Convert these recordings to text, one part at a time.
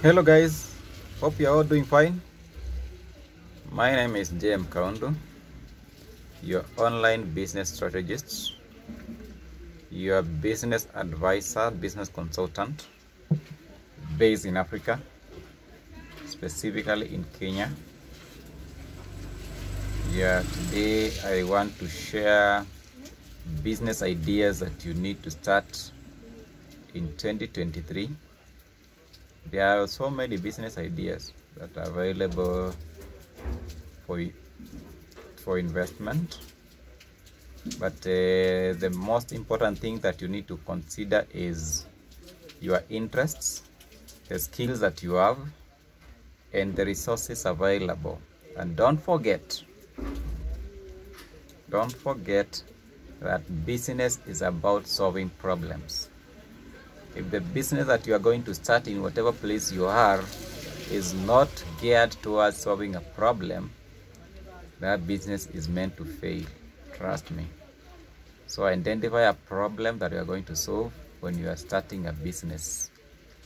Hello guys, hope you are all doing fine. My name is JM Kaundu, your online business strategist, your business advisor, business consultant based in Africa, specifically in Kenya. Yeah, today I want to share business ideas that you need to start in 2023 there are so many business ideas that are available for for investment. But uh, the most important thing that you need to consider is your interests the skills that you have and the resources available. And don't forget don't forget that business is about solving problems if the business that you are going to start in whatever place you are is not geared towards solving a problem, that business is meant to fail. Trust me. So identify a problem that you are going to solve when you are starting a business.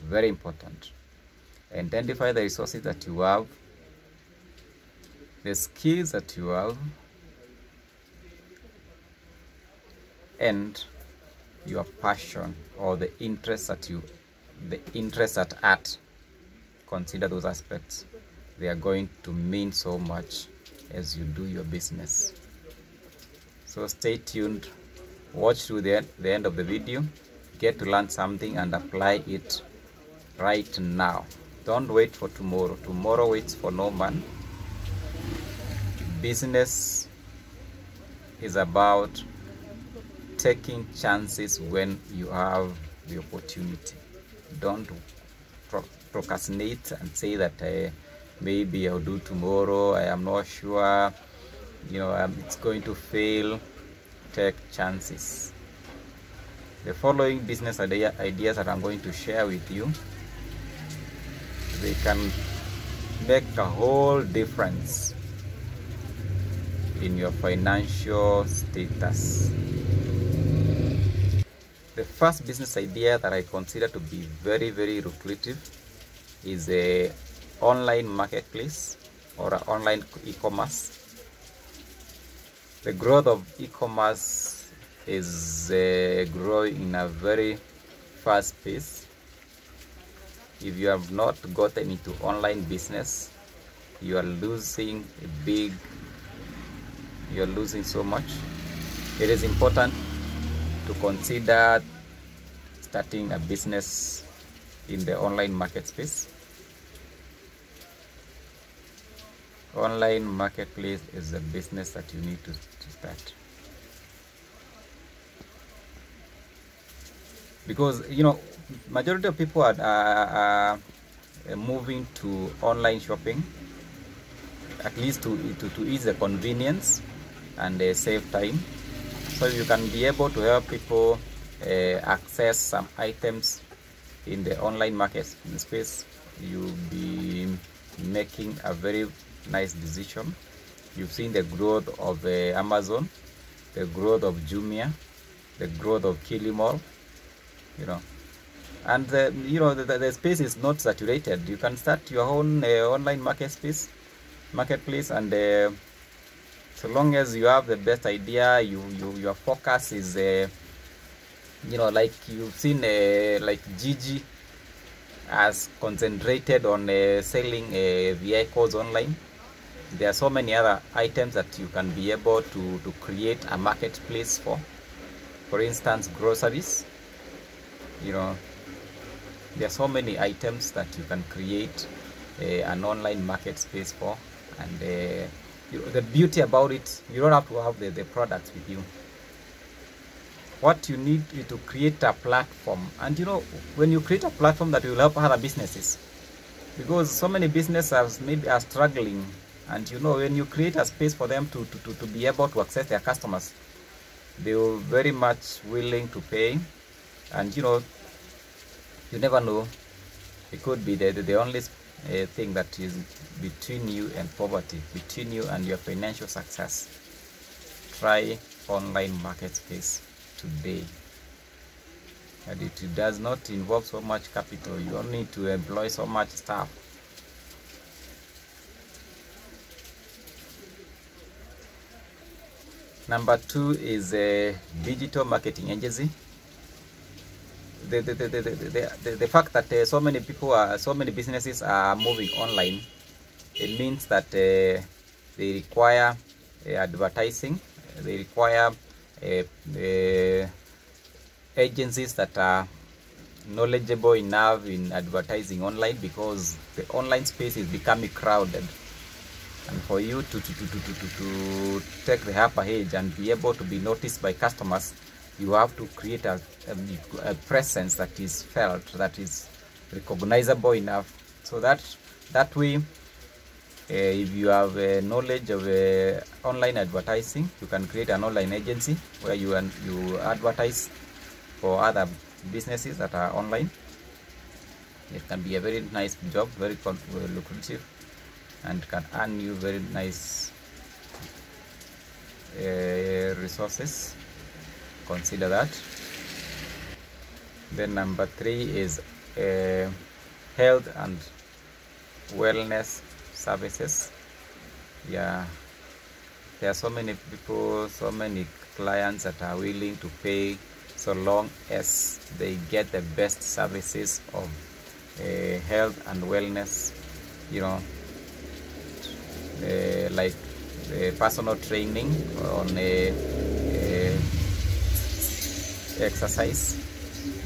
Very important. Identify the resources that you have, the skills that you have, and your passion or the interest that you the interest at art consider those aspects. They are going to mean so much as you do your business. So stay tuned. Watch to the, the end of the video. Get to learn something and apply it right now. Don't wait for tomorrow. Tomorrow waits for no man. Business is about taking chances when you have the opportunity. Don't procrastinate and say that uh, maybe I'll do tomorrow. I am not sure. You know, um, it's going to fail. Take chances. The following business idea, ideas that I'm going to share with you, they can make a whole difference in your financial status. The first business idea that I consider to be very, very lucrative is a online marketplace or an online e-commerce. The growth of e-commerce is uh, growing in a very fast pace. If you have not gotten into online business, you are losing a big, you are losing so much. It is important to consider starting a business in the online market space. Online marketplace is a business that you need to, to start. Because, you know, majority of people are, are, are moving to online shopping, at least to, to, to ease the convenience and uh, save time so you can be able to help people uh, access some items in the online market. Space you'll be making a very nice decision. You've seen the growth of uh, amazon the growth of jumia the growth of kilimall you know. And the, you know the, the space is not saturated. You can start your own uh, online market space marketplace and so long as you have the best idea you, you your focus is uh, you know like you've seen uh, like Jiji has concentrated on uh, selling uh, vehicles online. There are so many other items that you can be able to to create a marketplace for. For instance groceries. You know there are so many items that you can create uh, an online market space for. And uh, you the beauty about it you don't have to have the, the products with you. What you need is to create a platform. And you know when you create a platform that will help other businesses because so many businesses maybe are struggling and you know when you create a space for them to, to, to, to be able to access their customers they will very much willing to pay. And you know you never know. It could be the, the, the only uh, thing that is between you and poverty, between you and your financial success. Try online marketplace today. and it does not involve so much capital you don't need to employ so much staff number two is a digital marketing agency the the, the, the, the, fact that uh, so many people are so many businesses are moving online it means that uh, they require uh, advertising they require uh, uh, agencies that are knowledgeable enough in advertising online because the online space is becoming crowded. And for you to, to, to, to, to, to take the upper edge and be able to be noticed by customers you have to create a, a, a presence that is felt that is recognizable enough. So that that way uh, if you have uh, knowledge of uh, online advertising you can create an online agency where you and you advertise for other businesses that are online. It can be a very nice job very lucrative and can earn you very nice uh, resources consider that. Then number three is uh, health and wellness services. Yeah. There are so many people so many clients that are willing to pay so long as they get the best services of uh, health and wellness you know. Uh, like uh, personal training on a, a exercise.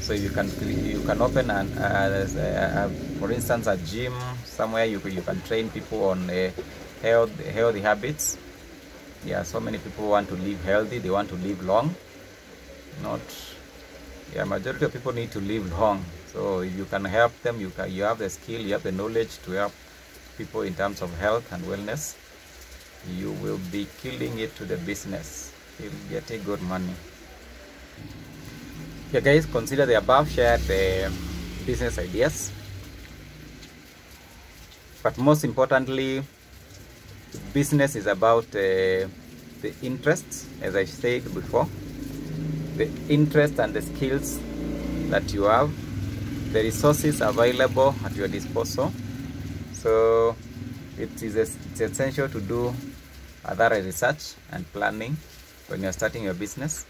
So you can you can open an uh, uh, for instance a gym somewhere. You, you can train people on uh, health healthy habits. Yeah so many people want to live healthy. They want to live long. Not yeah majority of people need to live long. So if you can help them. You can you have the skill you have the knowledge to help people in terms of health and wellness. You will be killing it to the business. You'll get a good money yeah guys consider the above shared uh, business ideas. But most importantly business is about uh, the interests as i said before. The interests and the skills that you have. The resources available at your disposal. So it is it's essential to do thorough research and planning when you're starting your business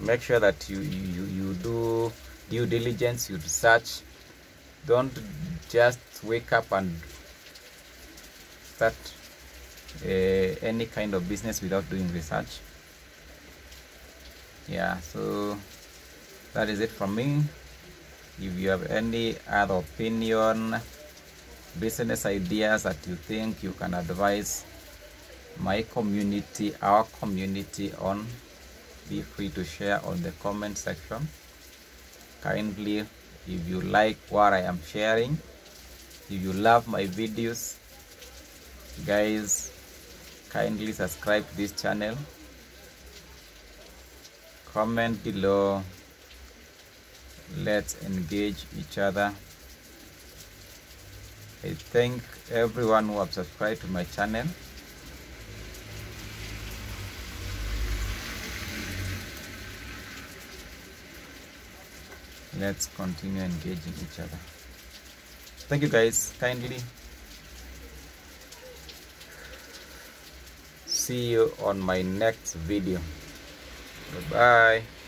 make sure that you, you you do due diligence you research. Don't just wake up and start uh, any kind of business without doing research. Yeah so that is it from me. If you have any other opinion business ideas that you think you can advise my community our community on be free to share on the comment section. Kindly if you like what i am sharing if you love my videos guys kindly subscribe to this channel. Comment below. Let's engage each other. I thank everyone who have subscribed to my channel let's continue engaging each other. Thank you guys. Kindly. See you on my next video. Bye bye